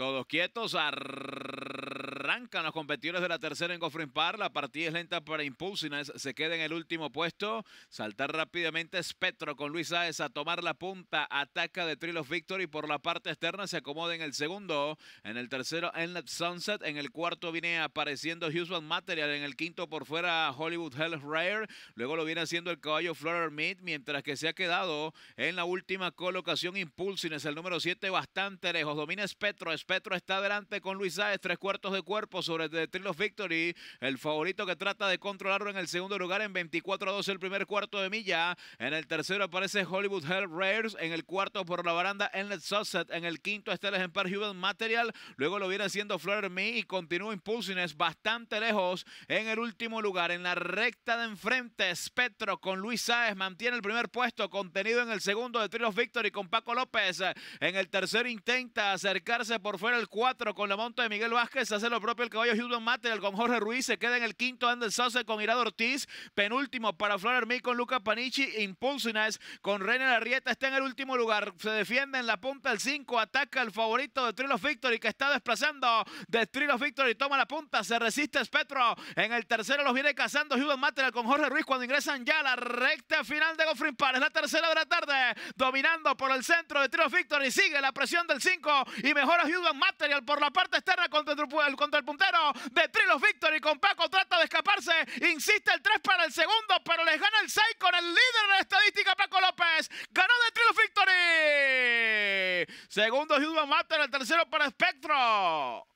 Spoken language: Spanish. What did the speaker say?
Todos quietos, arrancan los competidores de la tercera en Goffrin Par. La partida es lenta para Impulsines, se queda en el último puesto. Saltar rápidamente Spetro con Luis Saez a tomar la punta. Ataca de Trill of Victory por la parte externa, se acomoda en el segundo. En el tercero, Enlet Sunset. En el cuarto viene apareciendo Houston Material. En el quinto por fuera, Hollywood Hell Rare. Luego lo viene haciendo el caballo Florer Meat, mientras que se ha quedado en la última colocación Impulsines, el número 7, bastante lejos. Domina Spetro. Petro está adelante con Luis Sáez, tres cuartos de cuerpo sobre The Trill of Victory. El favorito que trata de controlarlo en el segundo lugar en 24 a 12 el primer cuarto de milla. En el tercero aparece Hollywood Hell Rares. En el cuarto por la baranda Enlet Sunset. En el quinto está el ejemplar Human Material. Luego lo viene haciendo Fleur Me y continúa bastante lejos en el último lugar. En la recta de enfrente, Spetro con Luis Sáez mantiene el primer puesto. Contenido en el segundo de Trill of Victory con Paco López. En el tercero intenta acercarse por fuera el 4 con la monta de Miguel Vázquez. Hace lo propio el caballo Houston Material con Jorge Ruiz. Se queda en el quinto Andel Sauce con Irado Ortiz. Penúltimo para Flor Hermí con Luca Panichi. Impulsines con René Larrieta. Está en el último lugar. Se defiende en la punta el 5. Ataca el favorito de Trill of Victory que está desplazando de Trill of Victory. Toma la punta. Se resiste Spetro. En el tercero los viene cazando Houston Material con Jorge Ruiz cuando ingresan ya a la recta final de Goffrin Par. Es la tercera de la tarde. Dominando por el centro de Trill of Victory. Sigue la presión del 5 y mejora Houston Material por la parte externa contra el, contra el puntero de Trill of Victory. Con Paco trata de escaparse. Insiste el 3 para el segundo, pero les gana el 6 con el líder de la estadística, Paco López. Ganó de Trill of Victory. Segundo, Hugo Material. El tercero para Spectro.